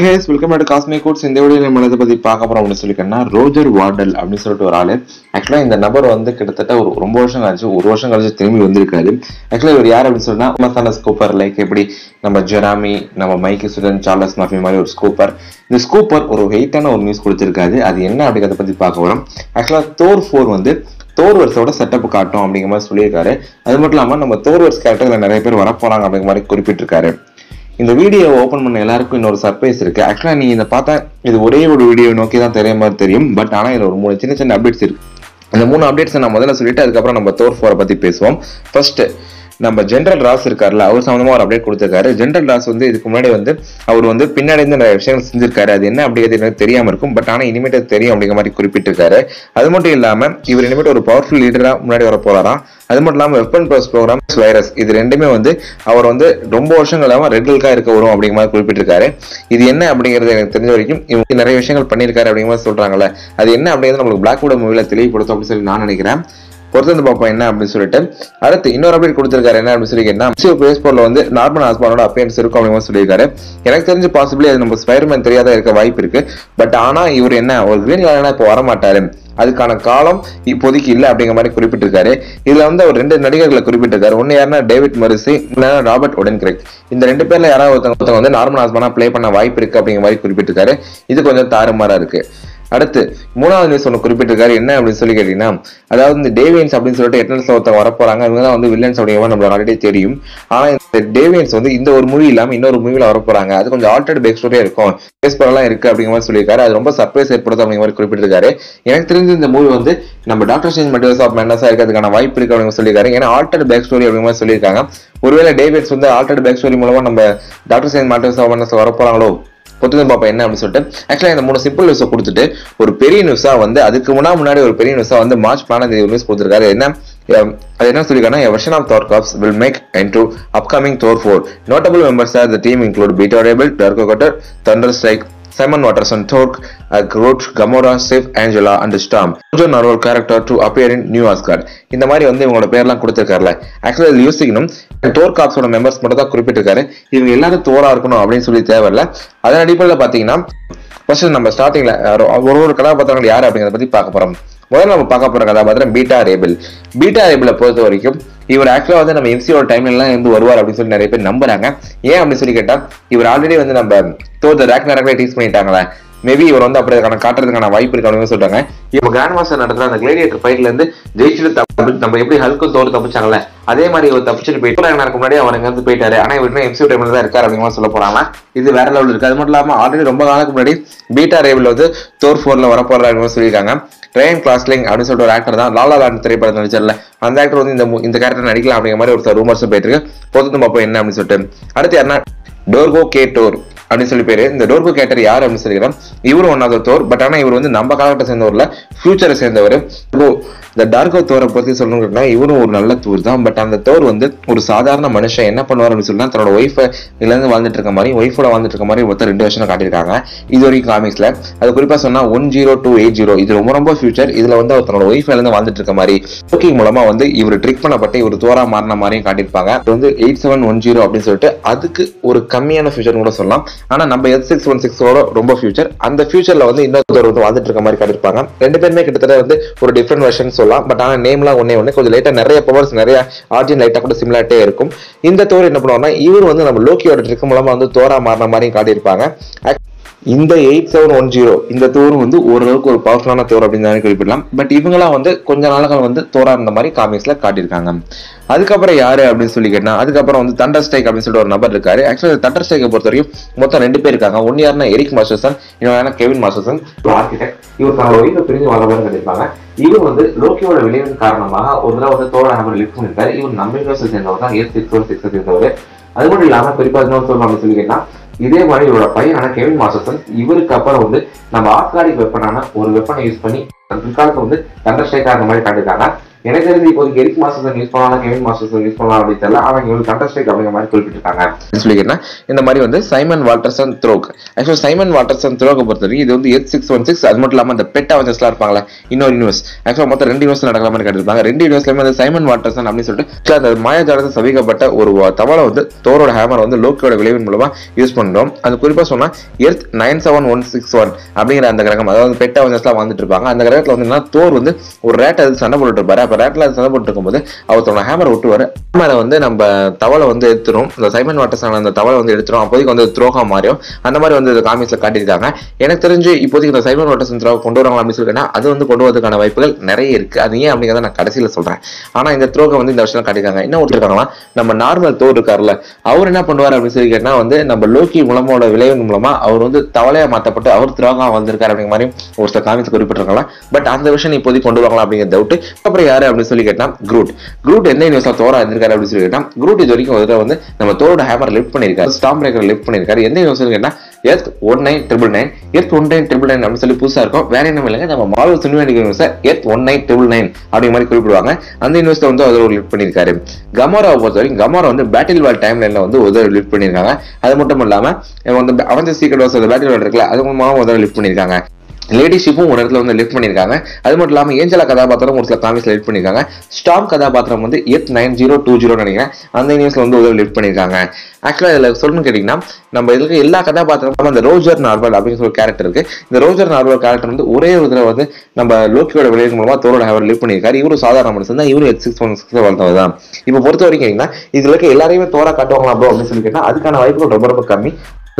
Hi guys welcome to காஸ்மே கோட்ஸ் இந்த வீடியோ நம்ம எதை பத்தி பார்க்க போறோம் அப்படின்னு சொல்லிக்கன்னா ரோஜர் வார்டல் அப்படின்னு சொல்லிட்டு ஒரு ஆளு. ஆக்சுவலா இந்த நபர் வந்து கிட்டத்தட்ட ஒரு ரொம்ப வருஷம் கழிச்சு ஒரு வருஷம் கழிச்சு திரும்பி வந்திருக்காரு. ஆக்சுவலா இவர் யார் அப்படின்னு சொன்னா மசாலா ஸ்கூப்பர் லைக் எப்படி நம்ம ஜெராமி நம்ம மைக்கி சுடன் சார்லஸ் மாஃபி மாதிரி ஒரு ஸ்கூப்பர் இந்த ஸ்கூப்பர் ஒரு வெயிட்டான ஒரு நியூஸ் கொடுத்துருக்காரு. அது என்ன அப்படிங்கிறத பத்தி பார்க்க போறோம். ஆக்சுவலா தோர் ஃபோர் வந்து தோர்வர்ஸோட செட்டப் காட்டும் அப்படிங்கிற மாதிரி சொல்லியிருக்காரு. அது மட்டும் இல்லாம நம்ம தோர்வர்ஸ் கேரக்டர்ல நிறைய பேர் வரப்போறாங்க அப்படிங்கிற மாதிரி குறிப்பிட்டிருக்காரு. இந்த வீடியோ ஓப்பன் பண்ண எல்லாருக்கும் இன்னொரு சர்ப்ரைஸ் இருக்கு. ஆக்சுவலா நீங்க இதை பார்த்தா இது ஒரே ஒரு வீடியோ நோக்கி தான் தெரிய மாதிரி தெரியும். பட் ஆனா இதுல ஒரு மூணு சின்ன சின்ன அப்டேட்ஸ் இருக்கு. அந்த மூணு அப்டேட்ஸ் நான் முதல்ல சொல்லிட்டு அதுக்கப்புறம் நம்ம தோர் ஃபோரை பத்தி பேசுவோம். ஃபர்ஸ்ட் நம்ம ஜென்ரல் ராஸ் இருக்கார்ல அவர் சம்மந்தமாக ஒரு அப்டேட் கொடுத்துருக்காரு. ஜென்ரல் ராஸ் வந்து இதுக்கு முன்னாடி வந்து அவர் வந்து பின்னாடி இருந்து நிறைய விஷயங்கள் செஞ்சிருக்காரு. அது என்ன அப்படிங்கிறது எனக்கு தெரியாம இருக்கும். பட் ஆனால் இனிமேட்டு அது தெரியும் அப்படிங்கிற மாதிரி குறிப்பிட்டிருக்காரு. அது மட்டும் இல்லாமல் இவர் இனிமேட்டு ஒரு பவர்ஃபுல் லீடராக முன்னாடி வர போறாராம் அது மட்டும் இல்லாமல் வெப்பன் ப்ளஸ் ப்ரோக்ராம் வைரஸ் இது ரெண்டுமே வந்து அவர் வந்து ரொம்ப வருஷங்கள் இல்லாமல் ரெகுலருக்கா இருக்க வரும் அப்படிங்கிற மாதிரி குறிப்பிட்டிருக்காரு. இது என்ன அப்படிங்கிறது எனக்கு தெரிஞ்ச வரைக்கும் இவங்க நிறைய விஷயங்கள் பண்ணியிருக்காரு அப்படிங்கிற மாதிரி சொல்றாங்கல்ல. அது என்ன அப்படிங்கிறது நம்மளுக்கு பிளாக் வுட் மூவில தெளிவுபடுத்தும் அப்படின்னு சொல்லி நான் நினைக்கிறேன். பொறுத்து வந்து பார்ப்போம் என்ன அப்படின்னு சொல்லிட்டு. அடுத்து இன்னொரு அப்டேட் கொடுத்திருக்காரு என்ன அப்படின்னு சொல்லி கேட்டா பேஸ் போர்ல வந்து நார்மல் ஹாஸ்பானோட அப்பியன்ஸ் இருக்கும் அப்படின்னு சொல்லியிருக்காரு. எனக்கு தெரிஞ்சு பாசிபிளி அது நம்ம ஸ்பைடர்மேன் தெரியாத இருக்க வாய்ப்பு இருக்கு. பட் ஆனா இவர் என்ன ஒரு கிரீன் லேனா இப்போ வரமாட்டாரு. அதுக்கான காலம் இப்போதைக்கு இல்லை அப்படிங்கிற மாதிரி குறிப்பிட்டிருக்காரு. இதுல வந்து அவர் ரெண்டு நடிகர்களை குறிப்பிட்டிருக்காரு. ஒன்னு யாருன்னா டேவிட் மரிசி இல்லைன்னா ராபர்ட் உடன் கிரெக் இந்த ரெண்டு பேர்ல யாராவது ஒருத்தவங்க ஒருத்தவங்க வந்து நார்மல் ஹாஸ்பானா ப்ளே பண்ண வாய்ப்பு இருக்கு அப்படிங்கிற மாதிரி குறிப்பிட்டிருக்காரு. இது கொஞ்சம் தாறுமாறா இருக்கு. அடுத்து மூணாவது நியூஸ் ஒன்று குறிப்பிட்டிருக்காரு. என்ன அப்படின்னு சொல்லி கேட்டீங்கன்னா அதாவது இந்த டேவியன்ஸ் அப்படின்னு சொல்லிட்டு எட்டர்னல்ஸ் ஒருத்தர் வரப்போறாங்க? இவங்க தான் வந்து வில்லன்ஸ் அப்படிங்கிற நம்மளுக்கு ஆல்ரெடி தெரியும். ஆனால் இந்த டேவியன்ஸ் வந்து இந்த ஒரு மூவி இல்லாமல் இன்னொரு மூவியில் வரப்போறாங்க. அது கொஞ்சம் ஆல்டர்ட் பேக் ஸ்டோரியா இருக்கும். பேஸ் பரலாம் இருக்கு அப்படிங்கிற மாதிரி சொல்லியிருக்காரு. அது ரொம்ப சர்ப்ரைஸ் ஏற்படுத்தும் அப்படிங்கிற மாதிரி குறிப்பிட்டிருக்காரு. எனக்கு தெரிஞ்ச இந்த மூவி வந்து நம்ம டாக்டர் சேஞ்ச் மல்டிவர்ஸ் ஆஃப் மெண்டஸா இருக்கிறதுக்கான வாய்ப்பு இருக்கு அப்படிங்கிற சொல்லியிருக்காரு. ஏன்னா ஆல்டர்ட் பேக் ஸ்டோரி அப்படிங்கிற மாதிரி சொல்லியிருக்காங்க. ஒருவேளை டேவியன்ஸ் வந்து ஆல்டர்ட் பேக் ஸ்டோரி மூலமா நம்ம doctor strange multiverse of madness வரப்போறாங்களோ? பொறுத்து பார்ப்போம் என்ன அப்படின்னு சொல்லிட்டு ஆக்சுவலா இந்த மூணு சிம்பிள் நியூஸை கொடுத்துட்டு ஒரு பெரிய நியூஸா வந்து அதுக்கு முன்னா முன்னாடி ஒரு பெரிய நியூஸா வந்து மார்ச் பன்னெண்டாம் தேதி நியூஸ் கொடுத்துருக்காரு. என்ன அது என்ன சொல்லிருக்காங்கன்னா version of Thor cops will make in to upcoming Thor four notable members are the team include Beta Ray Bill Dargo Ktor Thunderstrike Simon Watterson, Torque, uh, Groot, Gamora, Sif, Angela, and Storm. John Narwhal character to appear in New Asgard. இந்த மாதிரி வந்து இவங்களோட பேர்லாம் கொடுத்துருக்காருல. Actually இதில் யோசிக்கணும். Thor காப்ஸோட members மட்டும் தான் குறிப்பிட்டிருக்காரு. இவங்க எல்லாரும் தோரா இருக்கணும் அப்படின்னு சொல்லி தேவையில்ல. அதன் அடிப்படையில் பார்த்தீங்கன்னா ஃபர்ஸ்ட் நம்ம ஸ்டார்டிங்ல ஒரு ஒரு கதாபாத்திரங்கள் யார் அப்படிங்கிறத பத்தி பார்க்க போறோம். முதல்ல நம்ம பார்க்க போற கதாபாத்திரம் பீட்டா ரேபிள். பீட்டா ரேபிளை பொறுத்த வரைக்கும் இவர் ஆக்சுவலாக வந்து நம்ம எம்சியோட டைம்லலாம் எல்லாம் இருந்து வருவார் அப்படின்னு சொல்லி நிறைய பேர் நம்புறாங்க. ஏன் அப்படின்னு சொல்லி கேட்டால் இவர் ஆல்ரெடி வந்து நம்ம தோர் ரேக் நிறைய டீஸ் பண்ணிட்டாங்களே மேபி இவர் வந்து அப்படி அதுக்கான காட்டுறதுக்கான வாய்ப்பு இருக்கு அப்படின்னு சொல்றாங்க. இப்போ கிராண்ட் மாஸ்டர் நடத்துற அந்த கிளேடியேட்டர் ஃபைட்ல இருந்து ஜெயிச்சுட்டு நம்ம எப்படி ஹல்க்கும் தோறு தப்பிச்சாங்கல்ல அதே மாதிரி இவர் தப்பிச்சுட்டு போயிட்டு எனக்கு முன்னாடி அவர் எங்க இருந்து போயிட்டாரு. ஆனா இவர் எம்சி டைம்ல தான் இருக்காரு அப்படிங்கிற சொல்ல போறாங்க. இது வேற லெவல் இருக்கு. அது மட்டும் இல்லாம ஆல்ரெடி ரொம்ப காலத்துக்கு முன்னாடி பீட்டா ரேபிள் வந்து தோர் ஃபோர்ல வரப்போறாங்க சொல்லியிருக்காங்க. ட்ரெயின் கிளாஸ்லிங் அப்படின்னு சொல்லிட்டு ஒரு ஆக்டர் தான். லாலா லாண்ட் திரைப்படம் நடிச்சல அந்த ஆக்டர் வந்து இந்த இந்த கேரக்டர் நடிக்கலாம் அப்படிங்கிற மாதிரி ஒரு ரூமர்ஸ் போயிட்டு இருக்கு. பொறுத்து பார்ப்போம் என்ன அப்படின்னு சொல்லிட்டு. அடுத்து யாருன்னா டோர்கோ கே டோர். அப்படின்னு சொல்லி பேரு. இந்த டோர்கோ கேட்டர் யார் அப்படின்னு சொல்லிக்கிறோம் இவரும் ஒன்னாவது தோர் பட் ஆனா இவர் வந்து நம்ம காலகட்டத்தை சேர்ந்தவர்ல ஃபியூச்சரை சேர்ந்தவர். இந்த டார்கோ தோரை பத்தி சொல்லணும்னா இவரும் ஒரு நல்ல தூர் தான். பட் அந்த தோர் வந்து ஒரு சாதாரண மனுஷன் என்ன பண்ணுவார் அப்படின்னு சொல்லி தன்னோட ஒய்ஃபை இருந்து வாழ்ந்துட்டு இருக்க மாதிரி ஒய்ஃபோட வாழ்ந்துட்டு இருக்க மாதிரி ஒருத்தர் ரெண்டு வருஷம் காட்டியிருக்காங்க. இது வரைக்கும் காமிக்ஸ்ல அது குறிப்பா சொன்னா one zero two eight zero இது ரொம்ப ரொம்ப ஃபியூச்சர் இதுல வந்து அவர் தன்னோட ஒய்ஃபை இருந்து வாழ்ந்துட்டு இருக்க மாதிரி குக்கிங் மூலமா வந்து இவர் ட்ரிக் பண்ணப்பட்டு இவர் தோரா மாறின மாதிரியும் காட்டியிருப்பாங்க. வந்து எயிட் செவன் ஒன் ஜீரோ அப்படின்னு சொல்லிட்டு அதுக்கு ஒரு கம்மியான ஃபியூச்சர் கூட சொல்லலாம். ஆனால் நம்ம எஸ் சிக்ஸ் ஒன் சிக்ஸோட ரொம்ப ஃபியூச்சர் அந்த ஃபியூச்சரில் வந்து இன்னொருத்தர் வந்து வாழ்ந்துட்டு இருக்க மாதிரி காட்டியிருப்பாங்க. ரெண்டு பேருமே கிட்டத்தட்ட வந்து ஒரு டிஃப்ரெண்ட் வெர்ஷன் சொல்லலாம். பட் ஆனா நேம்லாம் ஒன்னே ஒன்று கொஞ்சம் லைட்டாக நிறைய பவர்ஸ் நிறைய ஆர்ஜின் லைட்டா கூட சிமிலாட்டே இருக்கும். இந்த தோர் என்ன பண்ணுவாங்கன்னா இவர் வந்து நம்ம லோக்கியோட ட்ரிக் மூலமா வந்து தோரா மாறின மாதிரியும் காட்டியிருப்பாங்க. இந்த எயிட் செவன் ஒன் ஜீரோ இந்த தோர் வந்து ஓரளவுக்கு ஒரு பவர்ஃபுல்லான தோர் அப்படின்னு தானே குறிப்பிடலாம். பட் இவங்களாம் வந்து கொஞ்ச நாள்கள் வந்து தோரா இருந்த மாதிரி காமிக்ஸ்ல காட்டியிருக்காங்க. அதுக்கப்புறம் யாரு அப்படின்னு சொல்லி கேட்டா அதுக்கப்புறம் வந்து தண்டர் ஸ்ட்ரைக் அப்படின்னு சொல்லிட்டு ஒரு நபர் இருக்காரு. ஆக்சுவலி தண்டர் ஸ்ட்ரைக்கை பொறுத்த வரைக்கும் மொத்தம் ரெண்டு பேர் இருக்காங்க. ஒன்னு யாருன்னா எரிக் மாஸ்டர்சன் இன்னொரு கெவின் மாஸ்டர்சன் ஆர்கிடெக்ட் இவர் தன்னோட வீட்டில் பிரிஞ்சு வளர்ந்து கட்டியிருப்பாங்க. இவர் வந்து லோக்கியோட விளைவின் காரணமாக ஒரு தடவை வந்து தோட நபர் லிஃப்ட் பண்ணியிருக்காரு இவர் நம்ம யூனிவர்சிட்டி சேர்ந்தவர் தான் எயிட் சிக்ஸ் ஒன் சிக்ஸ் சேர்ந்தவர். அது மட்டும் இல்லாமல் குறிப்பாக இன்னொரு சொல்லணும் அப்படின்னு சொல்லி கேட்டா இதே மாதிரி இவரோட பையனான கெவின் மாஸ்டர்சன் இவருக்கு அப்புறம் வந்து நம்ம ஆஸ்காரிக் வெப்பனான ஒரு வெப்பனை யூஸ் பண்ணி பிற்காலத்துல வந்து தண்டர் ஸ்ட்ரைக் ஆகிற மாதிரி கண்டுக்காங்க எனக்கு தெரிஞ்சு இப்போதைக்கு எரிக் மாஸ்டர்ஸ் யூஸ் பண்ணலாம் கெவின் மாஸ்டர்ஸ் யூஸ் பண்ணலாம் அப்படின்னு தெரியல. ஆனா இவங்க கண்டர் அப்படிங்கிற மாதிரி குறிப்பிட்டிருக்காங்க. சொல்லிக்கிறேன் இந்த மாதிரி வந்து Simon Walterson Throg actually Simon Walterson த்ரோக்கை பொறுத்த வரைக்கும் இது வந்து எயிட் சிக்ஸ் ஒன் சிக்ஸ் அது மட்டும் இல்லாமல் அந்த பெட் அவஞ்சர்ஸ்லாம் இருப்பாங்களா இன்னொரு யூனிவர்ஸ் ஆக்சுவலாக மொத்தம் ரெண்டு யூனிவர்ஸ் நடக்கிற மாதிரி கேட்டிருப்பாங்க ரெண்டு யூனிவர்ஸ்லயுமே வந்து சைமன் வால்டர்சன் அப்படின்னு சொல்லிட்டு அந்த மாயாஜாலத்தை சவிக்கப்பட்ட ஒரு தவளை வந்து தோரோட ஹேமர் வந்து லோக்கியோட விளைவின் மூலமாக யூஸ் பண்ணுறோம் அது குறிப்பாக சொன்னால் Earth nine seven one six one அப்படிங்கிற அந்த கிரகம் அதாவது பெட் அவஞ்சர்ஸ்லாம் வந்துட்டு இருப்பாங்க. அந்த கிரகத்தில் வந்து என்னன்னா தோர் வந்து ஒரு ரேட் அது சண்டை போட்டுட்டு இருப்பாரு. அப்போ ரேட்ல அது சண்டை போட்டு இருக்கும்போது அவர் தன்னோட ஹேமரை விட்டுவார் ஹேமரை வந்து நம்ம தவளை வந்து எடுத்துரும். இந்த சைமன் வாட்டர்ஸான அந்த தவளை வந்து எடுத்துரும். அப்போதைக்கு வந்து துரோகா மாறியும். அந்த மாதிரி வந்து காமிக்ஸ்ல காட்டியிருக்காங்க. எனக்கு தெரிஞ்சு இப்போதைக்கு இந்த சைமன் வாட்டர்ஸ் த்ரோக கொண்டு வராங்களா அப்படின்னு சொல்லிட்டு அது வந்து கொண்டு வரதுக்கான வாய்ப்புகள் நிறைய இருக்கு. அது ஏன் அப்படிங்கிறத நான் கடைசியில் சொல்கிறேன் ஆனால் இந்த துரோகம் வந்து இந்த வருஷம் காட்டியிருக்காங்க. என்ன ஒருத்தருக்காங்களா நம்ம நார்மல் தோர் இருக்கார்ல அவர் என்ன பண்ணுவார் அப்படின்னு சொல்லி கேட்டால் வந்து நம்ம லோக்கி மூலமோட விளைவின் மூலமாக அவர் வந்து தவளையாக மாற்றப்பட்டு அவர் துரோகா வந்திருக்காரு அப்படிங்கிற மாதிரி ஒரு சில காமிக்ஸ் குறிப்பிட்டிருக்கலாம் பட் அந்த விஷயம் இப்போதைக்கு கொண்டு வரலாம் அப்படிங்கிற டவுட் அப்புறம் யார் அப்படின்னு சொல்லி கேட்டா குரூட் குரூட் எந்த யூனிவர்ஸ்ல தோரா இருந்திருக்காரு அப்படின்னு சொல்லி கேட்டா குரூட் இது வரைக்கும் ஒரு வந்து நம்ம தோரோட ஹேமர் லிஃப்ட் பண்ணிருக்காரு ஸ்டாம் பிரேக்கர் லிஃப்ட் பண்ணிருக்காரு எந்த யூனிவர்ஸ் கேட்டா Earth one nine triple nine Earth one nine triple nine அப்படின்னு சொல்லி புதுசா இருக்கும். வேற என்ன இல்லைங்க நம்ம Marvel cinematic universe Earth one nine triple nine அப்படிங்கிற மாதிரி குறிப்பிடுவாங்க. அந்த யூனிவர்ஸ்ல வந்து அவர் லிஃப்ட் பண்ணிருக்காரு கமோராவை பொறுத்த வரைக்கும் கமோரா வந்து பேட்டில் வால் டைம் லைன்ல வந்து உதவி லிஃப்ட் பண்ணிருக்காங்க அது மட்டும் இல்லாம வந்து சீக்கிரம் வாஸ் பேட்டில் வால் இருக்குல்ல அது மூலமாக உதவி லிஃப்ட் பண்ணிருக்காங்க லேடிஷிப்பும் ஒரு இடத்துல வந்து லிஃப்ட் பண்ணியிருக்காங்க. அது மட்டும் இல்லாமல் ஏஞ்சலா கதாபாத்திரம் ஒரு சில காமிக்ஸ்ல லிஃப்ட் பண்ணியிருக்காங்க. ஸ்டாம் கதாபாத்திரம் வந்து எத் நைன் ஜீரோ டூ ஜீரோ நினைக்கிறேன். அந்த நியூஸில் வந்து ஒரு லிஃப்ட் பண்ணியிருக்காங்க. ஆக்சுவலாக இதில் சொல்லணும்னு கேட்டிங்கன்னா நம்ம இதுக்கு எல்லா கதாபாத்திரமும் அந்த ரோஜர் நார்வல் அப்படின்னு சொல்லி கேரக்டர் இருக்கு. இந்த ரோஜர் நார்வல் கேரக்டர் வந்து ஒரே ஒரு தடவை வந்து நம்ம லோக்கியோட விளைவு மூலமாக தோரோட ஹவர் லிஃப்ட் பண்ணியிருக்காரு. இவரு சாதாரண மனுஷன் தான். இவரு எத் சிக்ஸ் ஒன் சிக்ஸ் வளர்ந்தவர் தான். இப்போ பொறுத்த வரைக்கும் கேட்டிங்கன்னா இதுல இருக்க எல்லாரையுமே தோரா காட்டுவாங்களா ப்ரோ அப்படின்னு சொல்லி கேட்டால் அதுக்கான வாய்ப்புகள் ரொம்ப ரொம்ப கம்மி.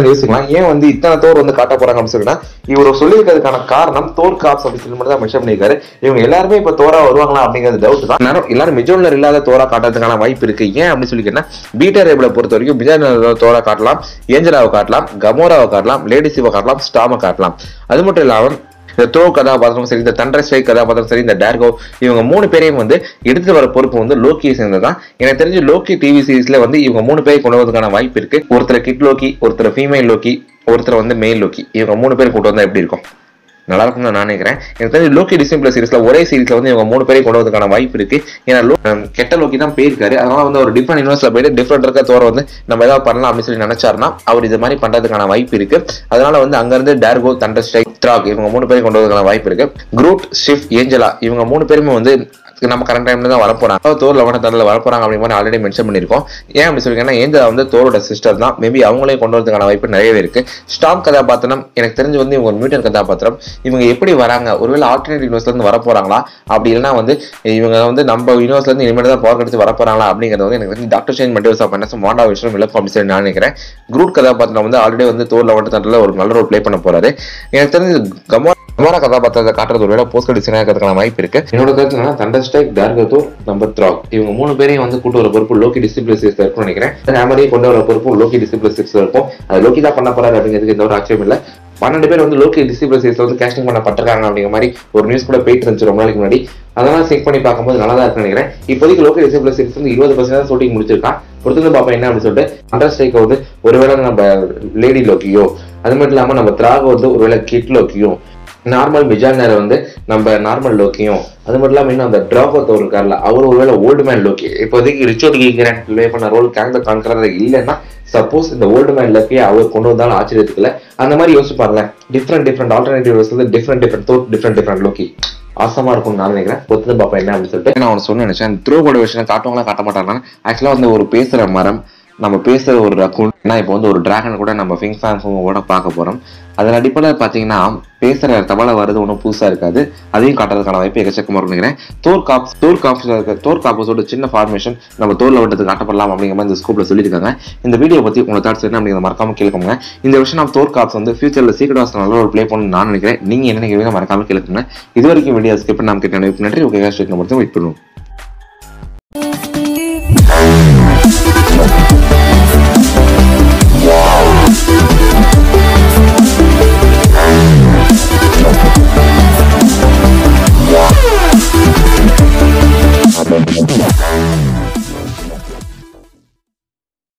யோசிக்கலாம் ஏன் வந்து இத்தனை தோர் வந்து காட்ட போறாங்க அப்படின்னு சொல்லினா இவர் சொல்லியிருக்கிறதுக்கான காரணம் தோர் காப்ஸ் அப்படின்னு சொல்லி மட்டும் தான் மென்ஷன் பண்ணியிருக்காரு. இவங்க எல்லாருமே இப்ப தோரா வருவாங்களா அப்படிங்கிறது டவுட் தான். நேரம் எல்லாரும் மிஜோனர் இல்லாத தோரா காட்டுறதுக்கான வாய்ப்பு இருக்கு. ஏன் அப்படின்னு சொல்லி கேட்டா பீட்டர் ரேபிளை பொறுத்த வரைக்கும் மிஜோனர் தோரா காட்டலாம் ஏஞ்சலாவை காட்டலாம் கமோராவை காட்டலாம் லேடிஸ் காட்டலாம் ஸ்டாமை காட்டலாம். அது மட்டும் இல்லாமல் இந்த த்ரோ கதாபாத்திரம் சரி இந்த தண்டர் ஸ்ட்ரைக் கதாபாத்திரம் சரி இந்த டேர்கோ இவங்க மூணு பேரையும் வந்து எடுத்து வர பொறுப்பு வந்து லோக்கியை சேர்ந்ததான் எனக்கு தெரிஞ்சு லோக்கி டிவி சீரிஸ்ல வந்து இவங்க மூணு பேரை கொண்டு வரதுக்கான வாய்ப்பு இருக்கு. ஒருத்தர் கிட் லோக்கி ஒருத்தர் ஃபீமேல் லோக்கி ஒருத்தர் வந்து மெயில் லோக்கி. இவங்க மூணு பேர் கூட்டு வந்தா எப்படி இருக்கும்? நல்லா இருக்கும் நான் நினைக்கிறேன். எனக்கு தெரிஞ்சு லோக்கி டிசிம்பிள் சீரிஸ்ல ஒரே சீரிஸ்ல வந்து இவங்க மூணு பேரையும் கொண்டு வரதுக்கான வாய்ப்பு இருக்கு. ஏன்னா கெட்ட லோக்கி தான் போயிருக்காரு. அதனால வந்து ஒரு டிஃப்ரெண்ட் யூனிவர்ஸ்ல போயிட்டு டிஃப்ரெண்ட் இருக்க தோற வந்து நம்ம ஏதாவது பண்ணலாம் அப்படின்னு சொல்லி நினைச்சாருன்னா அவர் இது மாதிரி பண்றதுக்கான வாய்ப்பு இருக்கு. அதனால வந்து அங்கிருந்து டேர்கோ தண்டர் ஸ்ட்ரைக் த்ராக் இவங்க மூணு பேரையும் கொண்டு வரதுக்கான வாய்ப்பு இருக்கு. குரூட் ஷிஃப்ட் ஏஞ்சலா இவங்க மூணு பேருமே வந்து நம்ம கரண்ட் டைம்ல தான் வரப்போறாங்க. தோர் லவன தரில் வரப்போறாங்க அப்படிங்கிற மாதிரி ஆல்ரெடி மென்ஷன் பண்ணியிருக்கோம். ஏன் அப்படி சொல்லிங்கன்னா ஏஞ்சா வந்து தோரோட சிஸ்டர் தான். மேபி அவங்களே கொண்டு வரதுக்கான வாய்ப்பு நிறையவே இருக்கு. ஸ்டாம் கதாபாத்திரம் எனக்கு தெரிஞ்சு வந்து இவங்க ஒரு மியூட்டன் கதாபாத்திரம். இவங்க எப்படி வராங்க? ஒருவேளை ஆல்டர்னேட் யூனிவர்ஸ்ல இருந்து வரப்போறாங்களா? அப்படி இல்லைன்னா வந்து இவங்க வந்து நம்ம யூனிவர்ஸ்ல இருந்து இனிமேல் தான் பவர் கிடைச்சு வரப்போறாங்களா? அப்படிங்கிறது வந்து எனக்கு தெரிஞ்சு டாக்டர் சேஞ்ச் மல்டிவர்ஸ் ஆஃப் என்ன வாண்டா விஷயம் விளக்கம் அப்படின்னு சொல்லி நான் நினைக்கிறேன். குரூட் கதாபாத்திரம் வந்து ஆல்ரெடி வந்து தோர் லவன தரில் ஒரு நல்ல ரோல் ப்ளே பண்ண போறாரு. எனக்கு தெரிஞ்சு கமோ கமோரா கதாபாத்திரத்தை காட்டுறது ஒருவேளை போஸ்ட் டிசைனாக இருக்கிறதுக்கான வாய்ப்பு இருக்கு. என்னோட கருத்து என்னன்னா தண்டர் ஸ்ட்ரைக் டார்கத்தோர் நம்பர் த்ராக் இவங்க மூணு பேரையும் வந்து கூட்டு வர பொறுப்பு லோக்கி டிசிப்ளின் இருக்கும்னு நினைக்கிறேன். ஹேமரையும் கொண்டு வர பொறுப்பு லோக்கி டிசிப்ளின் இருக்கும். அது லோக்கி தான் பண்ண போறாரு அப்படிங்கிறதுக்கு எந்த ஒரு ஆச்சரியம் இல்லை. பன்னெண்டு பேர் வந்து லோக்கி டிசிப்ளின் வந்து கேஸ்டிங் பண்ணப்பட்டிருக்காங்க அப்படிங்கிற மாதிரி ஒரு நியூஸ் கூட போயிட்டு இருந்துச்சு ரொம்ப நாளைக்கு முன்னாடி. அதெல்லாம் செக் பண்ணி பார்க்கும்போது நல்லா தான் இருக்குன்னு நினைக்கிறேன். இப்போதைக்கு லோக்கல் டிசிப்ளின் வந்து இருபது பர்சன்ட் தான் ஷூட்டிங் முடிச்சிருக்கான். பொறுத்து பார்ப்போம் என்ன அப்படின்னு சொல்லிட்டு அண்டர் ஸ்ட்ரைக்கை வந்து ஒருவேளை நம்ம லேடி லோக்கியோ அது மட்டும் இல்லாம நம்ம திராக வந்து ஒருவேளை கிட் லோக்கியோ நார்மல் மிஜானர் வந்து நம்ம நார்மல் லோக்கியும் அது மட்டும் இல்லாமல் இன்னும் அந்த தோல் இருக்கார்ல அவர் ஒருவேளை ஓல்டு மேன் லோக்கி இப்போதைக்கு ரிச்சோர்ட் கேட்கிறேன் ப்ளே பண்ண ரோல் கேங் த கான்கரர் இல்லைன்னா சப்போஸ் இந்த ஓல்டு மேன் லோக்கியை அவர் கொண்டு வந்தாலும் ஆச்சரியத்துக்கு அந்த மாதிரி யோசிச்சு டிஃப்ரெண்ட் டிஃப்ரெண்ட் ஆல்டர்னேட்டிவ் வந்து different different thought different different Loki ஆசமா இருக்கும் நான் நினைக்கிறேன். பொறுத்து பாப்பா என்ன அப்படின்னு சொல்லிட்டு. நான் அவனை சொன்ன நினைச்சேன். த்ரோவோட விஷயம் காட்டுவாங்களா காட்ட மாட்டாங்க ஆக்சுவலா வந்து ஒரு பேசுற மரம் நம்ம பேசுகிற ஒரு ரக்கூன் இப்போ வந்து ஒரு டிராகன் கூட நம்ம ஃபிங் ஃபேன் கூட பார்க்க போகிறோம் அதன் அடிப்படையில் பார்த்தீங்கன்னா பேசுகிற தபால வருது ஒன்றும் புதுசாக இருக்காது. அதையும் காட்டுறதுக்கான வாய்ப்பு எக்கச்சக்கமாக இருக்கும் நினைக்கிறேன். தோர் காப்ஸ் தோர் காப்ஸில் இருக்க தோர் காப்பஸோட சின்ன ஃபார்மேஷன் நம்ம தோரில் விட்டது காட்டப்படலாம் அப்படிங்கிற மாதிரி இந்த ஸ்கூப்பில் சொல்லியிருக்காங்க. இந்த வீடியோ பற்றி உங்களை தாட்ஸ் என்ன அப்படிங்கிற மறக்காமல் கேளுங்க இந்த விஷயம் நம்ம தோர் காப்ஸ் வந்து ஃபியூச்சரில் சீக்கிரம் நல்ல ஒரு ப்ளே பண்ணணும்னு நான் நினைக்கிறேன். நீங்கள் என்ன நினைக்கிறீங்க மறக்காமல் கேளுங்க இது வரைக்கும் வீடியோ ஸ்கிப் பண்ணாம கேட்டு நன்றி. ஓகே ஸ்டேட் மட்டும் வெயிட் பண்ணுவோம்.